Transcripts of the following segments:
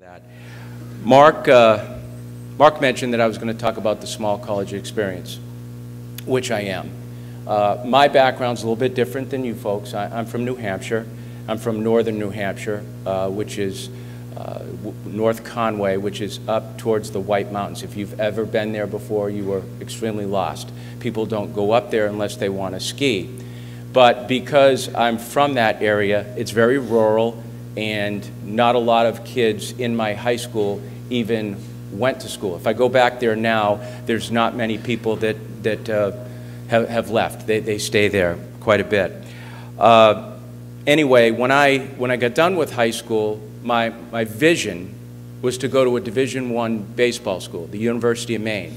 that. Mark, uh, Mark mentioned that I was going to talk about the small college experience, which I am. Uh, my background's a little bit different than you folks. I, am from New Hampshire. I'm from northern New Hampshire, uh, which is uh, North Conway, which is up towards the White Mountains. If you've ever been there before, you were extremely lost. People don't go up there unless they want to ski. But because I'm from that area, it's very rural, and not a lot of kids in my high school even went to school. If I go back there now, there's not many people that, that uh, have, have left. They, they stay there quite a bit. Uh, anyway, when I, when I got done with high school, my, my vision was to go to a Division One baseball school, the University of Maine.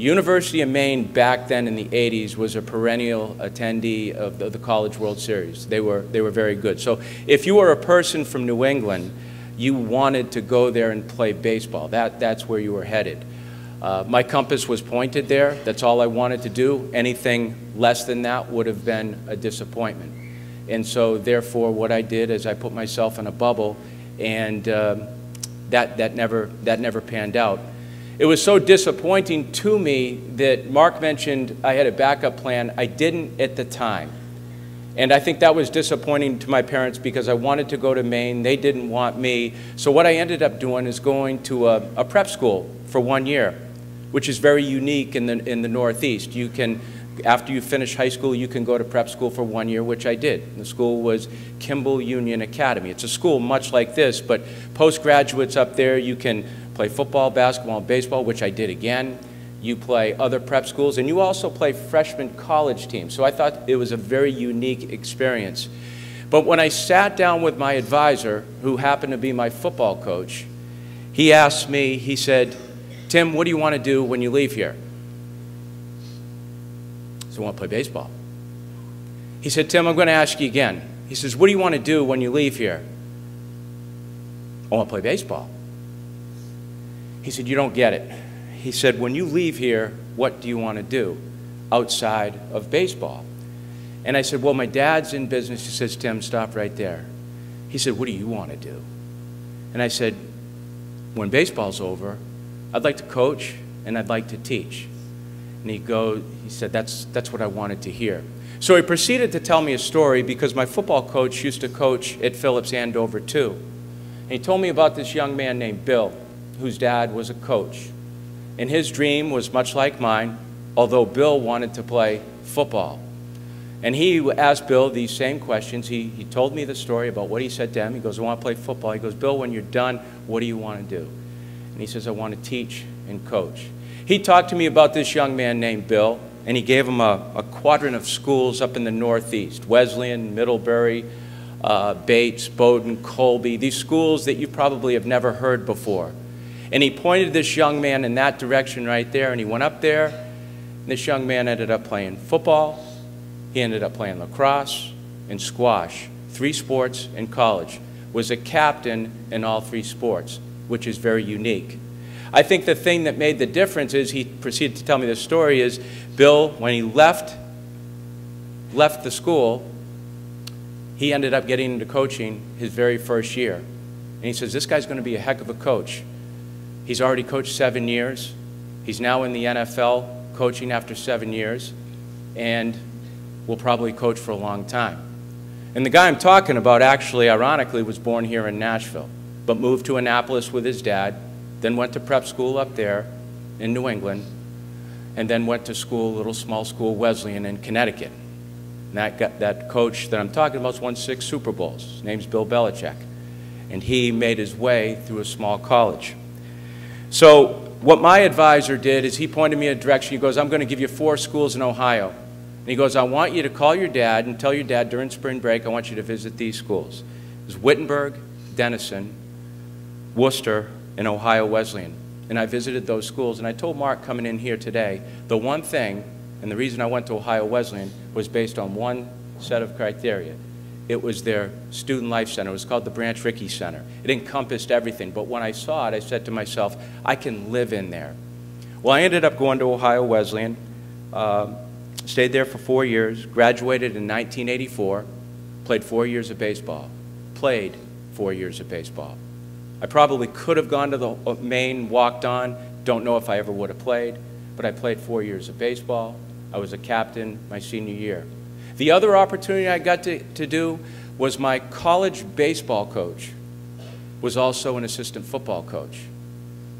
University of Maine back then in the 80s was a perennial attendee of the, the, College World Series. They were, they were very good. So if you were a person from New England, you wanted to go there and play baseball. That, that's where you were headed. Uh, my compass was pointed there. That's all I wanted to do. Anything less than that would have been a disappointment. And so therefore what I did is I put myself in a bubble and uh, that, that, never, that never panned out. It was so disappointing to me that Mark mentioned I had a backup plan. I didn't at the time. And I think that was disappointing to my parents because I wanted to go to Maine. They didn't want me. So what I ended up doing is going to a, a prep school for one year, which is very unique in the, in the Northeast. You can, after you finish high school, you can go to prep school for one year, which I did. The school was Kimball Union Academy. It's a school much like this, but postgraduates up there, you can play football, basketball, and baseball, which I did again. You play other prep schools, and you also play freshman college teams. So I thought it was a very unique experience. But when I sat down with my advisor, who happened to be my football coach, he asked me, he said, Tim, what do you want to do when you leave here? So I want to play baseball. He said, Tim, I'm going to ask you again. He says, what do you want to do when you leave here? I want to play baseball. He said, You don't get it. He said, When you leave here, what do you want to do outside of baseball? And I said, Well, my dad's in business. He says, Tim, stop right there. He said, What do you want to do? And I said, When baseball's over, I'd like to coach and I'd like to teach. And he go, he said, that's, that's what I wanted to hear. So he proceeded to tell me a story because my football coach used to coach at Phillips Andover too. And he told me about this young man named Bill whose dad was a coach. And his dream was much like mine, although Bill wanted to play football. And he asked Bill these same questions. He, he told me the story about what he said to him. He goes, I want to play football. He goes, Bill, when you're done, what do you want to do? And he says, I want to teach and coach. He talked to me about this young man named Bill, and he gave him a, a quadrant of schools up in the Northeast Wesleyan, Middlebury, uh, Bates, Bowdoin, Colby, these schools that you probably have never heard before. And he pointed this young man in that direction right there, and he went up there. And this young man ended up playing football. He ended up playing lacrosse and squash, three sports in college. Was a captain in all three sports, which is very unique. I think the thing that made the difference is he proceeded to tell me the story is Bill, when he left, left the school, he ended up getting into coaching his very first year. And he says, this guy's going to be a heck of a coach. He's already coached seven years. He's now in the NFL coaching after seven years and will probably coach for a long time. And the guy I'm talking about actually, ironically, was born here in Nashville, but moved to Annapolis with his dad, then went to prep school up there in New England, and then went to school, little small school, Wesleyan in Connecticut. And that, that coach that I'm talking about has won six Super Bowls. His name's Bill Belichick. And he made his way through a small college. So what my advisor did is he pointed me in a direction. He goes, I'm going to give you four schools in Ohio. And he goes, I want you to call your dad and tell your dad during spring break, I want you to visit these schools. It was Wittenberg, Denison, Wooster, and Ohio Wesleyan. And I visited those schools. And I told Mark coming in here today, the one thing, and the reason I went to Ohio Wesleyan was based on one set of criteria. It was their student life center. It was called the Branch Rickey Center. It encompassed everything. But when I saw it, I said to myself, I can live in there. Well, I ended up going to Ohio Wesleyan, uh, stayed there for four years, graduated in 1984, played four years of baseball, played four years of baseball. I probably could have gone to the uh, Maine, walked on, don't know if I ever would have played, but I played four years of baseball. I was a captain my senior year. The other opportunity I got to, to do was my college baseball coach was also an assistant football coach.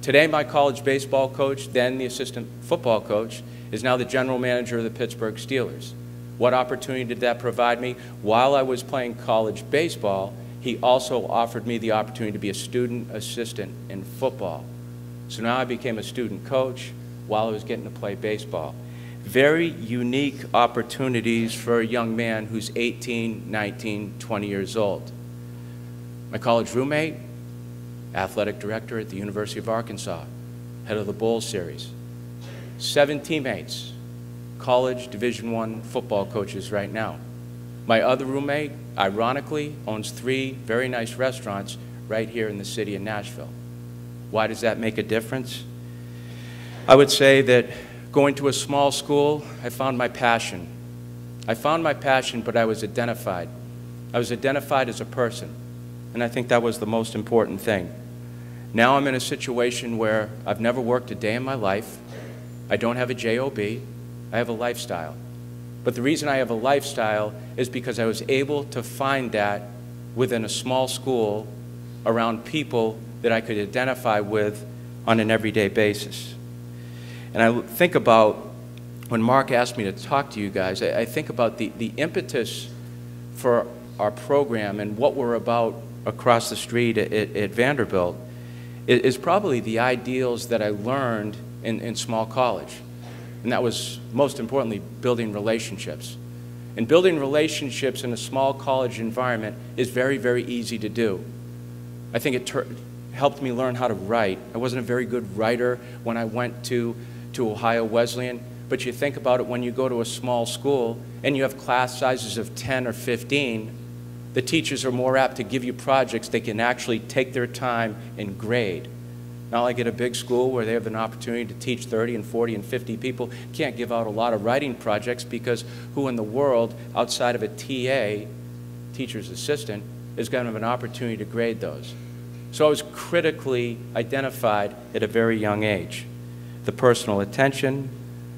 Today, my college baseball coach, then the assistant football coach, is now the general manager of the Pittsburgh Steelers. What opportunity did that provide me? While I was playing college baseball, he also offered me the opportunity to be a student assistant in football. So now I became a student coach while I was getting to play baseball. Very unique opportunities for a young man who's 18, 19, 20 years old. My college roommate, athletic director at the University of Arkansas, head of the Bowl Series. Seven teammates, college Division One football coaches right now. My other roommate, ironically, owns three very nice restaurants right here in the city of Nashville. Why does that make a difference? I would say that going to a small school, I found my passion. I found my passion, but I was identified. I was identified as a person, and I think that was the most important thing. Now I'm in a situation where I've never worked a day in my life. I don't have a job. I have a lifestyle. But the reason I have a lifestyle is because I was able to find that within a small school around people that I could identify with on an everyday basis. And I think about when Mark asked me to talk to you guys, I, think about the, the impetus for our program and what we're about across the street at, at Vanderbilt is probably the ideals that I learned in, in small college. And that was, most importantly, building relationships. And building relationships in a small college environment is very, very easy to do. I think it helped me learn how to write. I wasn't a very good writer when I went to, to Ohio Wesleyan, but you think about it when you go to a small school and you have class sizes of 10 or 15, the teachers are more apt to give you projects they can actually take their time and grade. Not like at a big school where they have an opportunity to teach 30 and 40 and 50 people, can't give out a lot of writing projects because who in the world, outside of a TA, teacher's assistant, is going to have an opportunity to grade those? So I was critically identified at a very young age. The personal attention,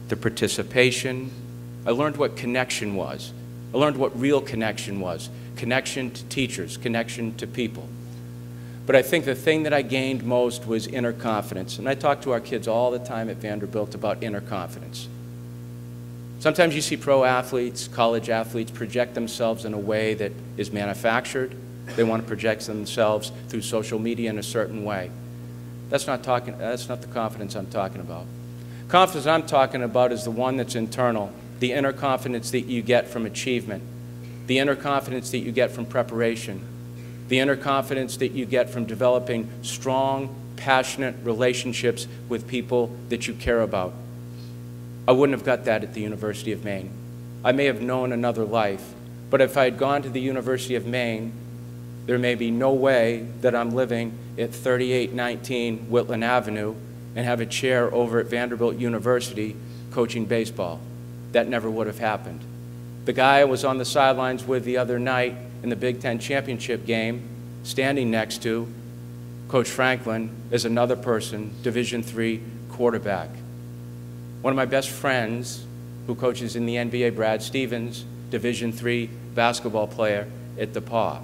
the participation. I learned what connection was. I learned what real connection was connection to teachers, connection to people. But I think the thing that I gained most was inner confidence. And I talk to our kids all the time at Vanderbilt about inner confidence. Sometimes you see pro athletes, college athletes, project themselves in a way that is manufactured. They want to project themselves through social media in a certain way. That's not, talking, that's not the confidence I'm talking about. Confidence I'm talking about is the one that's internal, the inner confidence that you get from achievement, the inner confidence that you get from preparation, the inner confidence that you get from developing strong, passionate relationships with people that you care about. I wouldn't have got that at the University of Maine. I may have known another life, but if I had gone to the University of Maine, there may be no way that I'm living at 3819 Whitland Avenue and have a chair over at Vanderbilt University coaching baseball. That never would have happened. The guy I was on the sidelines with the other night in the Big Ten championship game, standing next to Coach Franklin, is another person, Division three quarterback. One of my best friends, who coaches in the NBA, Brad Stevens, Division three basketball player at the DePauw.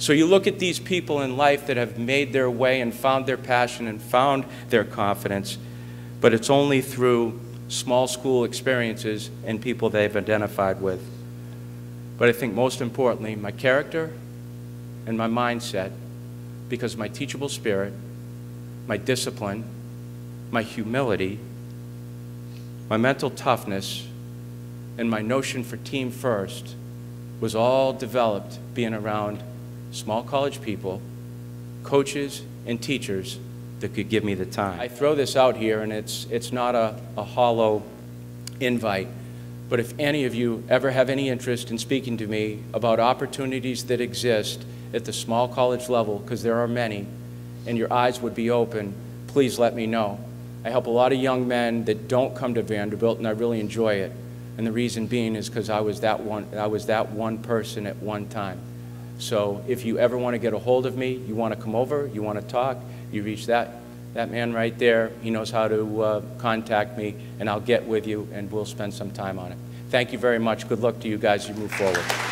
So you look at these people in life that have made their way and found their passion and found their confidence, but it's only through small school experiences and people they've identified with. But I think most importantly, my character and my mindset, because my teachable spirit, my discipline, my humility, my mental toughness, and my notion for team first was all developed being around small college people, coaches, and teachers that could give me the time. I throw this out here, and it's, it's not a, a hollow invite, but if any of you ever have any interest in speaking to me about opportunities that exist at the small college level, because there are many, and your eyes would be open, please let me know. I help a lot of young men that don't come to Vanderbilt, and I really enjoy it. And the reason being is because I was that one I was that one person at one time. So if you ever want to get a hold of me, you want to come over, you want to talk, you reach that, that man right there. He knows how to uh, contact me, and I'll get with you, and we'll spend some time on it. Thank you very much. Good luck to you guys you move forward.